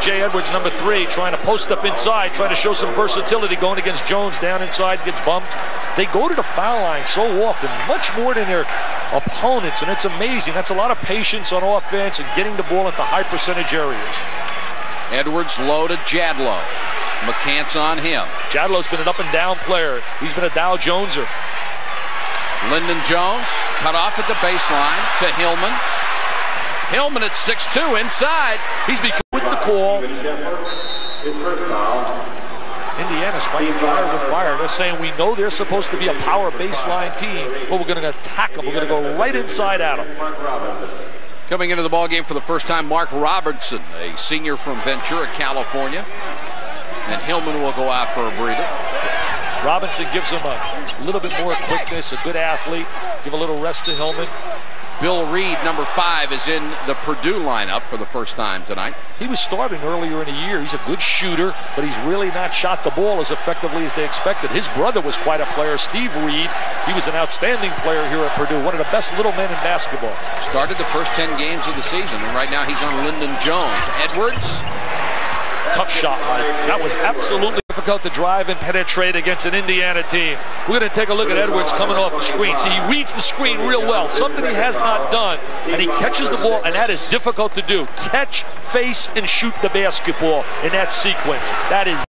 Jay Edwards, number three, trying to post up inside, trying to show some versatility going against Jones down inside, gets bumped. They go to the foul line so often, much more than their opponents, and it's amazing. That's a lot of patience on offense and getting the ball into high percentage areas. Edwards low to Jadlow. McCants on him. Jadlow's been an up and down player. He's been a Dow Joneser. Lyndon Jones cut off at the baseline to Hillman. Hillman at 6'2 inside. He's become with the call. Indiana's fighting fire with fire. They're saying we know they're supposed to be a power baseline team, but we're going to attack them. We're going to go right inside at them. Coming into the ball game for the first time, Mark Robertson, a senior from Ventura, California. And Hillman will go out for a breather. Robinson gives him a little bit more quickness, a good athlete. Give a little rest to Hillman. Bill Reed, number five, is in the Purdue lineup for the first time tonight. He was starting earlier in the year. He's a good shooter, but he's really not shot the ball as effectively as they expected. His brother was quite a player, Steve Reed. He was an outstanding player here at Purdue, one of the best little men in basketball. Started the first 10 games of the season, and right now he's on Lyndon Jones. Edwards. Tough shot, Mike. That was absolutely difficult to drive and penetrate against an Indiana team. We're going to take a look at Edwards coming off the screen. See, he reads the screen real well, something he has not done, and he catches the ball, and that is difficult to do. Catch, face, and shoot the basketball in that sequence. That is